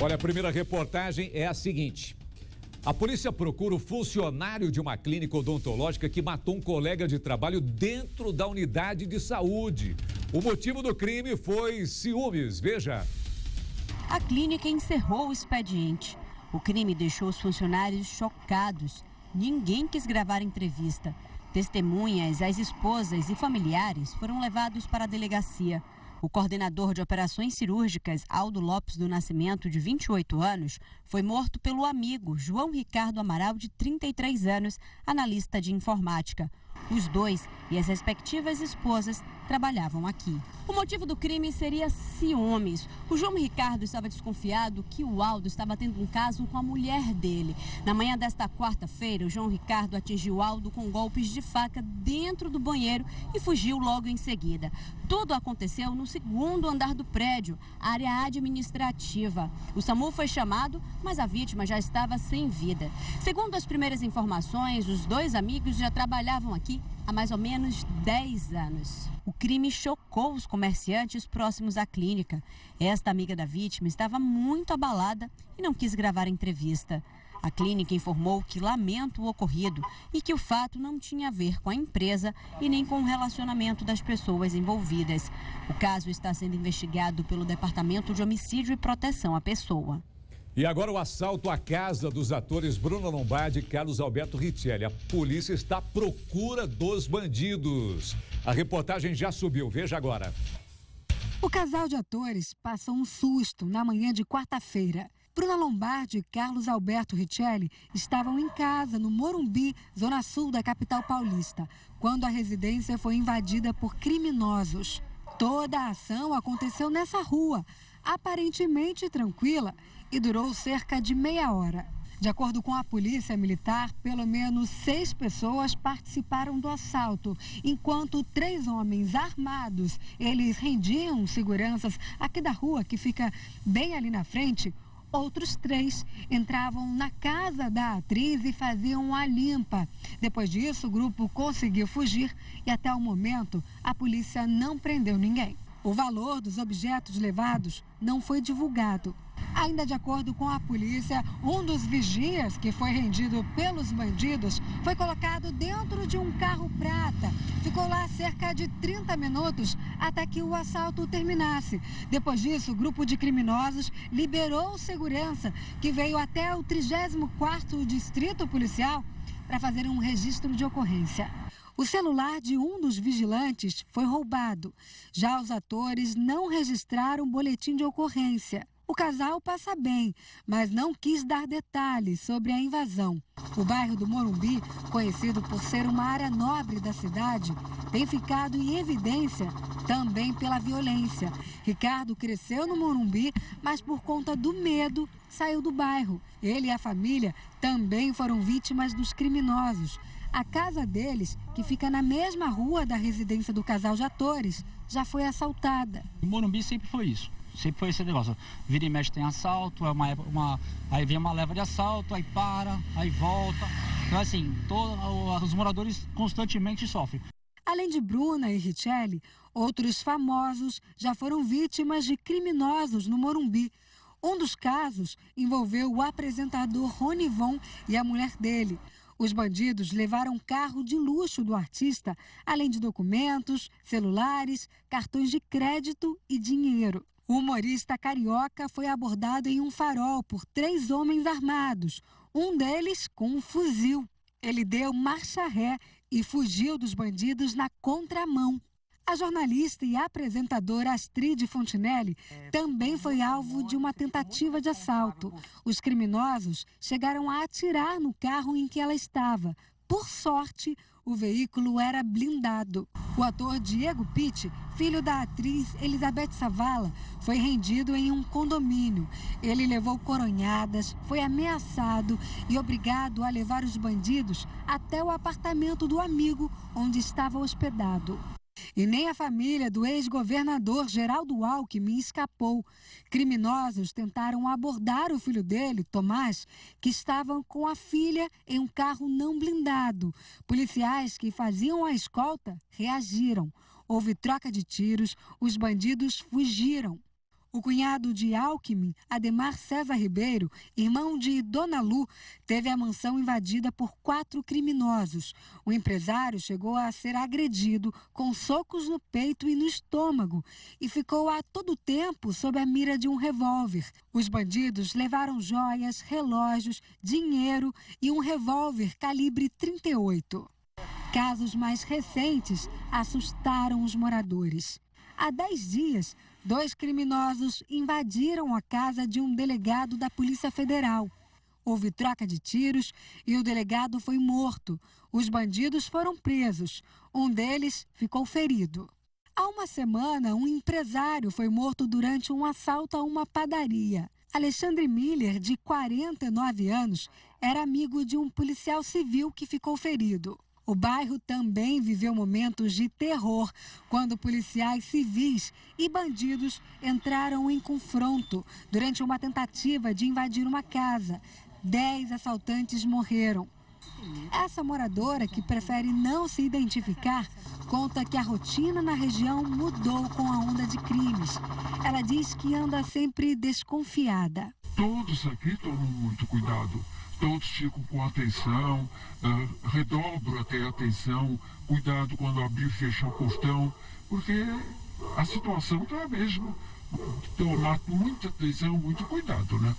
Olha, a primeira reportagem é a seguinte. A polícia procura o funcionário de uma clínica odontológica que matou um colega de trabalho dentro da unidade de saúde. O motivo do crime foi ciúmes. Veja. A clínica encerrou o expediente. O crime deixou os funcionários chocados. Ninguém quis gravar a entrevista. Testemunhas, as esposas e familiares foram levados para a delegacia. O coordenador de operações cirúrgicas, Aldo Lopes do Nascimento, de 28 anos, foi morto pelo amigo João Ricardo Amaral, de 33 anos, analista de informática. Os dois e as respectivas esposas trabalhavam aqui. O motivo do crime seria ciúmes. O João Ricardo estava desconfiado que o Aldo estava tendo um caso com a mulher dele. Na manhã desta quarta-feira, o João Ricardo atingiu o Aldo com golpes de faca dentro do banheiro e fugiu logo em seguida. Tudo aconteceu no segundo andar do prédio, área administrativa. O SAMU foi chamado, mas a vítima já estava sem vida. Segundo as primeiras informações, os dois amigos já trabalhavam aqui há mais ou menos 10 anos. O crime chocou os comerciantes próximos à clínica. Esta amiga da vítima estava muito abalada e não quis gravar a entrevista. A clínica informou que lamenta o ocorrido e que o fato não tinha a ver com a empresa e nem com o relacionamento das pessoas envolvidas. O caso está sendo investigado pelo Departamento de Homicídio e Proteção à Pessoa. E agora o assalto à casa dos atores Bruno Lombardi e Carlos Alberto Richelli. A polícia está à procura dos bandidos. A reportagem já subiu, veja agora. O casal de atores passou um susto na manhã de quarta-feira. Bruna Lombardi e Carlos Alberto Richelli estavam em casa, no Morumbi, zona sul da capital paulista, quando a residência foi invadida por criminosos. Toda a ação aconteceu nessa rua, aparentemente tranquila, e durou cerca de meia hora. De acordo com a polícia militar, pelo menos seis pessoas participaram do assalto, enquanto três homens armados, eles rendiam seguranças aqui da rua, que fica bem ali na frente. Outros três entravam na casa da atriz e faziam a limpa. Depois disso, o grupo conseguiu fugir e até o momento a polícia não prendeu ninguém. O valor dos objetos levados não foi divulgado. Ainda de acordo com a polícia, um dos vigias que foi rendido pelos bandidos foi colocado dentro de um carro prata. Ficou lá cerca de 30 minutos até que o assalto terminasse. Depois disso, o grupo de criminosos liberou segurança, que veio até o 34º Distrito Policial para fazer um registro de ocorrência. O celular de um dos vigilantes foi roubado. Já os atores não registraram boletim de ocorrência. Casal passa bem, mas não quis dar detalhes sobre a invasão. O bairro do Morumbi, conhecido por ser uma área nobre da cidade, tem ficado em evidência também pela violência. Ricardo cresceu no Morumbi, mas por conta do medo saiu do bairro. Ele e a família também foram vítimas dos criminosos. A casa deles, que fica na mesma rua da residência do casal de atores, já foi assaltada. O Morumbi sempre foi isso sempre foi esse negócio. Vira e mexe tem assalto, é uma, uma, aí vem uma leva de assalto, aí para, aí volta. Então, assim, todo, os moradores constantemente sofrem. Além de Bruna e Richelli, outros famosos já foram vítimas de criminosos no Morumbi. Um dos casos envolveu o apresentador Ronivon e a mulher dele. Os bandidos levaram carro de luxo do artista, além de documentos, celulares, cartões de crédito e dinheiro. O humorista carioca foi abordado em um farol por três homens armados, um deles com um fuzil. Ele deu marcha ré e fugiu dos bandidos na contramão. A jornalista e apresentadora Astrid Fontinelli também foi alvo de uma tentativa de assalto. Os criminosos chegaram a atirar no carro em que ela estava. Por sorte, o veículo era blindado. O ator Diego Pitt, filho da atriz Elizabeth Savala, foi rendido em um condomínio. Ele levou coronhadas, foi ameaçado e obrigado a levar os bandidos até o apartamento do amigo onde estava hospedado. E nem a família do ex-governador Geraldo Alckmin escapou. Criminosos tentaram abordar o filho dele, Tomás, que estava com a filha em um carro não blindado. Policiais que faziam a escolta reagiram. Houve troca de tiros, os bandidos fugiram. O cunhado de Alckmin, Ademar César Ribeiro, irmão de Dona Lu, teve a mansão invadida por quatro criminosos. O empresário chegou a ser agredido com socos no peito e no estômago e ficou a todo tempo sob a mira de um revólver. Os bandidos levaram joias, relógios, dinheiro e um revólver calibre 38. Casos mais recentes assustaram os moradores. Há dez dias, dois criminosos invadiram a casa de um delegado da Polícia Federal. Houve troca de tiros e o delegado foi morto. Os bandidos foram presos. Um deles ficou ferido. Há uma semana, um empresário foi morto durante um assalto a uma padaria. Alexandre Miller, de 49 anos, era amigo de um policial civil que ficou ferido. O bairro também viveu momentos de terror quando policiais civis e bandidos entraram em confronto durante uma tentativa de invadir uma casa. Dez assaltantes morreram. Essa moradora, que prefere não se identificar, conta que a rotina na região mudou com a onda de crimes. Ela diz que anda sempre desconfiada. Todos aqui tomam muito cuidado todos ficam com atenção, uh, redobro até a atenção, cuidado quando abrir e fechar o portão, porque a situação está a mesma. Tomar muita atenção, muito cuidado, né?